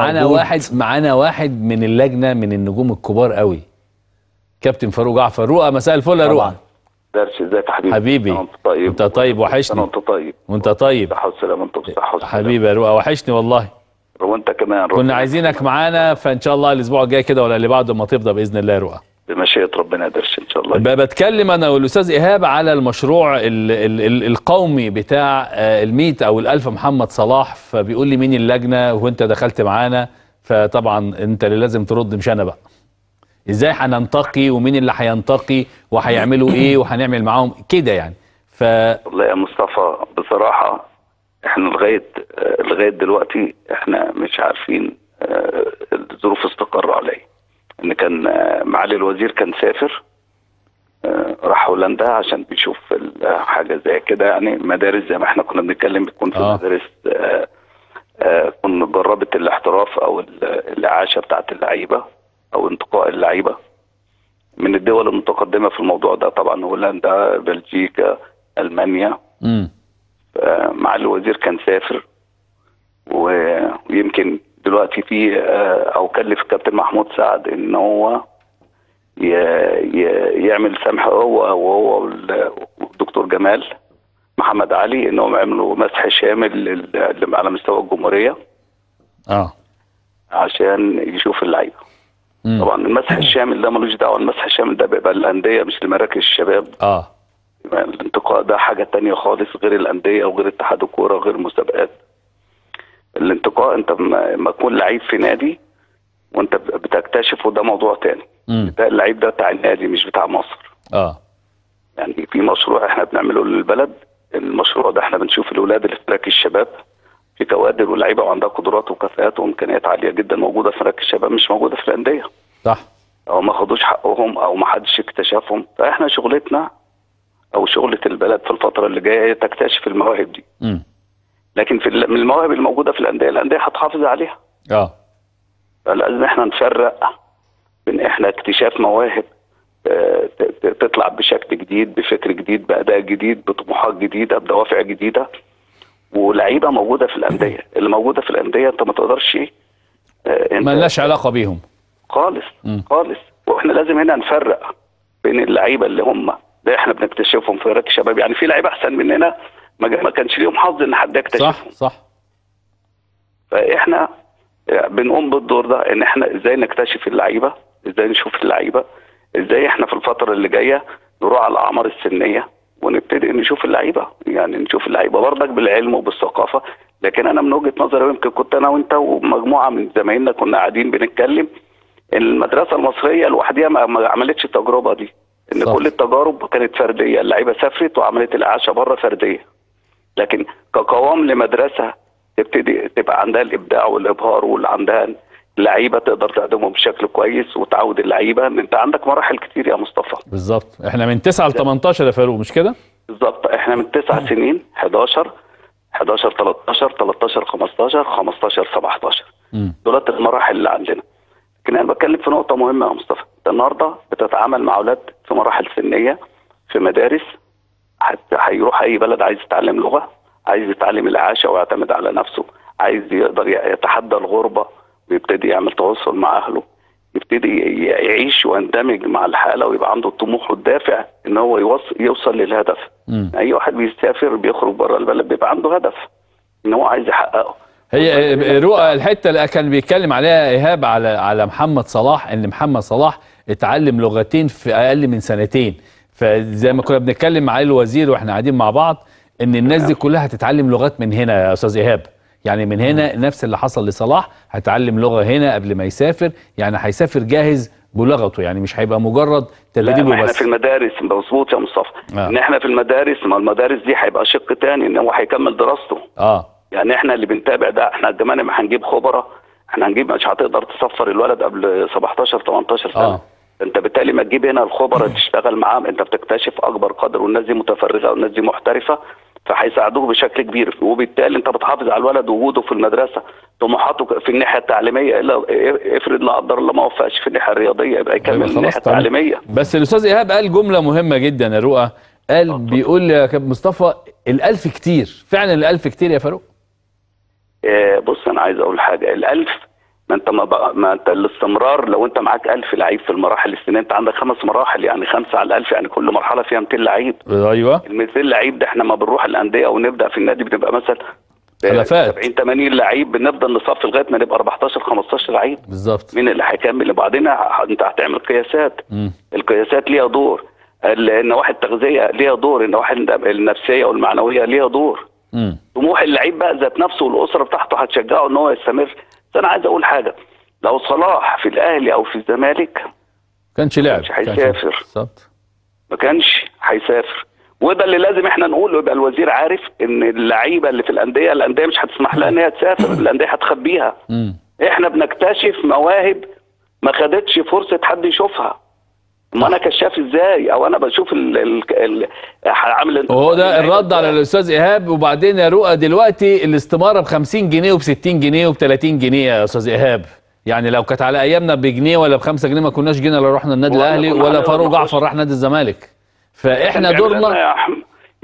معانا. واحد معانا واحد من اللجنة من النجوم الكبار قوي. كابتن فاروق جعفر. رؤى مساء الفل يا رؤى. درش ازيك يا حبيبي؟ وأنت طيب. أنت طيب وحشني. وأنت طيب. وأنت طيب. صحة وسلامة انت بصحة وسلامة. حبيبي يا رؤى وحشني والله. وأنت كمان كنا ربنا عايزينك معانا فإن شاء الله الأسبوع الجاي كده ولا اللي بعده ما تفضى بإذن الله يا رؤى. بمشيئة ربنا درش إن شاء الله. بتكلم أنا والأستاذ إيهاب على المشروع ال ال ال القومي بتاع آه، الميت أو الالف محمد صلاح فبيقول لي مين اللجنة وأنت دخلت معانا فطبعا أنت اللي لازم ترد مش أنا بقى. إزاي هننتقي ومين اللي هينتقي وهيعملوا إيه وهنعمل معاهم كده يعني. ف والله يا مصطفى بصراحة إحنا لغاية آه، لغاية دلوقتي إحنا مش عارفين آه، الظروف استقر عليه إن كان آه، معالي الوزير كان سافر آه، راح هولندا عشان بيشوف حاجة زي كده. يعني مدارس زي ما إحنا كنا بنتكلم بتكون في آه. مدارس آه، تكون جربت الاحتراف أو ال- الإعاشة بتاعت اللعيبة أو انتقاء اللعيبة من الدول المتقدمة في الموضوع ده. طبعا هولندا بلجيكا ألمانيا. امم معالي الوزير كان سافر ويمكن دلوقتي في آه، أو كلف الكابتن محمود سعد إن هو يعمل سمح هو وهو وال- والدكتور جمال محمد علي انهم يعملوا مسح شامل على مستوى الجمهورية. آه. عشان يشوف اللعيبة. طبعا المسح الشامل ده ملوش دعوة المسح الشامل ده بيبقى الأندية مش لمراكز الشباب. آه. الانتقاء ده حاجة تانية خالص غير الأندية وغير اتحاد الكورة وغير المسابقات الانتقاء انت لما تكون لعيب في نادي وانت بتكتشفه ده موضوع تاني. ده اللعيب ده بتاع النادي مش بتاع مصر. آه. يعني في مشروع إحنا بنعمله للبلد المشروع ده إحنا بنشوف الاولاد اللي في مراكز الشباب في كوادر ولاعيبه وعندها قدرات وكفاءات وإمكانيات عالية جدا موجودة في مراكز الشباب مش موجودة في الأندية. صح. أو ما خدوش حقهم أو ما حدش اكتشفهم. فإحنا شغلتنا أو شغلة البلد في الفترة اللي جاية هي تكتشف المواهب دي. امم لكن في من المواهب الموجودة في الأندية الأندية هتحافظ عليها. آه. فلازم إحنا نفرق بين إحنا اكتشاف مواهب آه، تطلع بشكل جديد بفكر جديد بأداء جديد بطموحات جديدة بدوافع جديدة. ولعيبة موجودة في الأندية. اللي موجودة في الأندية أنت ما تقدرش آه، أنت ملناش علاقة بيهم. خالص مم. خالص. وإحنا لازم هنا نفرق بين اللعيبة اللي هم ده إحنا بنكتشفهم في مراكز الشباب. يعني في لعيبة أحسن مننا ما كانش ليهم حظ إن حد صح يكتشفهم. صح فإحنا بنقوم بالدور ده إن إحنا إزاي نكتشف اللعيبة إزاي نشوف اللعيبة إزاي إحنا في الفترة اللي جاية نروح على الأعمار السنية ونبتدي نشوف اللعيبة. يعني نشوف اللعيبة برضك بالعلم وبالثقافة. لكن أنا من وجهة نظري يمكن كنت أنا وأنت ومجموعة من زمايلنا كنا قاعدين بنتكلم إن المدرسة المصرية لوحدها ما ما عملتش التجربة دي. إن صح. كل التجارب كانت فردية اللعيبة سافرت وعملت الاعاشه بره فردية. لكن كقوام لمدرسة تبتدي تبقى عندها الإبداع والإبهار واللي عندها لعيبه تقدر تقدمهم بشكل كويس وتعود اللعيبة. ان أنت عندك مراحل كتير يا مصطفى. بالظبط. إحنا من 9 ل 18 يا فاروق مش كده؟ بالظبط. إحنا من تسع سنين 11 11 13 13 15 15 17 امم دولت المراحل اللي عندنا. لكن أنا بتكلم في نقطة مهمة يا مصطفى. النهارده بتتعامل مع أولاد في مراحل سنية في مدارس هيروح أي بلد عايز يتعلم لغة عايز يتعلم الاعاشه ويعتمد على نفسه عايز يقدر يتحدى الغربة ويبتدي يعمل تواصل مع أهله يبتدي يعيش ويندمج مع الحالة ويبقى عنده الطموح والدافع إن هو يوصل, يوصل للهدف. امم أي واحد بيسافر بيخرج بره البلد بيبقى عنده هدف إن هو عايز يحققه. هي رؤى الحتة اللي كان بيتكلم عليها إيهاب على على محمد صلاح إن محمد صلاح اتعلم لغتين في أقل من سنتين. فزي ما كنا بنتكلم مع الوزير وإحنا قاعدين مع بعض إن الناس دي كلها هتتعلم لغات من هنا يا أستاذ إيهاب. يعني من هنا نفس اللي حصل لصلاح هتعلم لغة هنا قبل ما يسافر يعني هيسافر جاهز بلغته يعني مش هيبقى مجرد تدريب ما إحنا وبس. في المدارس مظبوط يا مصطفى. آه. إن إحنا في المدارس ما المدارس دي هيبقى شق تاني إن هو هيكمل دراسته. آه. يعني إحنا اللي بنتابع ده إحنا كمان ما هنجيب خبراء إحنا هنجيب مش هتقدر تصفر الولد قبل 17 18 سنة. آه. انت بالتالي ما تجيب هنا الخبراء تشتغل معاهم انت بتكتشف اكبر قدر والناس دي متفرغة والناس دي محترفة فهيساعدوك بشكل كبير. وبالتالي انت بتحافظ على الولد وجوده في المدرسة. طموحاته في الناحية التعليمية إلا افرض لا قدر الله ما وفقش. في الناحية الرياضية يبقى يكمل يبقى خلاص الناحية تمام. التعليمية. بس الأستاذ إيهاب قال جملة مهمة جدا يا رؤى. قال بيقول يا كابتن مصطفى الألف كتير. فعلا الألف كتير يا فاروق؟ آه، بص أنا عايز أقول حاجة. الألف ما انت ما, بقى ما انت الاستمرار لو انت معاك 1000 لعيب في المراحل السنيه انت عندك خمس مراحل يعني خمسة على 1000 يعني كل مرحلة فيها 200 لعيب. أيوه. ال 200 لعيب ده إحنا ما بنروح الأندية ونبدأ في النادي بنبقى مثلا ألفات. 70 80 لعيب بنفضل نصف لغاية ما نبقى 14 15 لعيب. بالظبط. مين اللي هيكمل؟ وبعدين انت هتعمل قياسات. مم. القياسات ليها دور. ال- النواحي التغذية ليها دور النواحي الن- النفسية والمعنوية ليها دور. طموح اللعيب بقى ذات نفسه والأسرة بتاعته هتشجعه إن هو يستمر. أنا عايز أقول حاجة. لو صلاح في الأهلي أو في الزمالك كانش لعب كانش هيسافر. بالظبط. ما كانش هيسافر. وده اللي لازم إحنا نقوله يبقى الوزير عارف إن اللعيبة اللي في الأندية الأندية مش هتسمح لها إن هي تسافر الأندية هتخبيها. إحنا بنكتشف مواهب ما خدتش فرصة حد يشوفها. ما أنا كشاف إزاي؟ أو أنا بشوف ال ال ال عامل وهو ده الرد على الأستاذ إيهاب وبعدين يا رؤى دلوقتي الاستمارة ب 50 جنيه وب 60 جنيه وب 30 جنيه يا أستاذ إيهاب. يعني لو كانت على أيامنا بجنيه ولا ب 5 جنيه ما كناش جينا لا رحنا النادي الأهلي ولا فاروق. جعفر راح نادي الزمالك. فإحنا لنا دورنا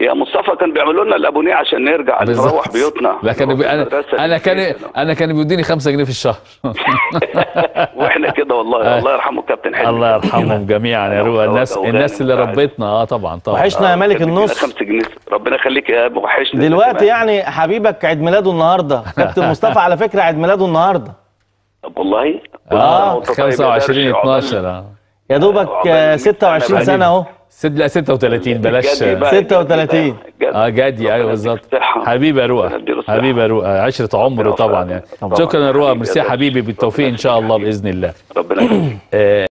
يا مصطفى كان بيعملوا لنا الأبونية عشان نرجع نروح بيوتنا. لا كان بي... أنا أنا كان. أنا كان بيديني 5 جنيه في الشهر. وإحنا كده والله. الله يرحمه كابتن حلمي. الله يرحمهم جميعا يا رؤى الناس الناس اللي ربيتنا. آه طبعا طبعا. وحشنا يا ملك النص 5 جنيه. ربنا يخليك يا أبو وحشنا دلوقتي يعني حبيبك عيد ميلاده النهارده. كابتن مصطفى على فكرة عيد ميلاده النهارده. طب والله؟ آه، يا 25 درش، 12 آه. يا دوبك آه، 26 سنة أهو. ست لا 36 بلاش. الجدي بقى، 36. الجدي بقى، آه جدي أيوه بالظبط. الصحة. حبيبي يا رؤى. حبيبي يا رؤى عشرة عمر طبعا. يعني. شكرا يا رؤى حبيبي ميرسي حبيبي. بالتوفيق إن شاء الله بإذن الله. ربنا يخليك آه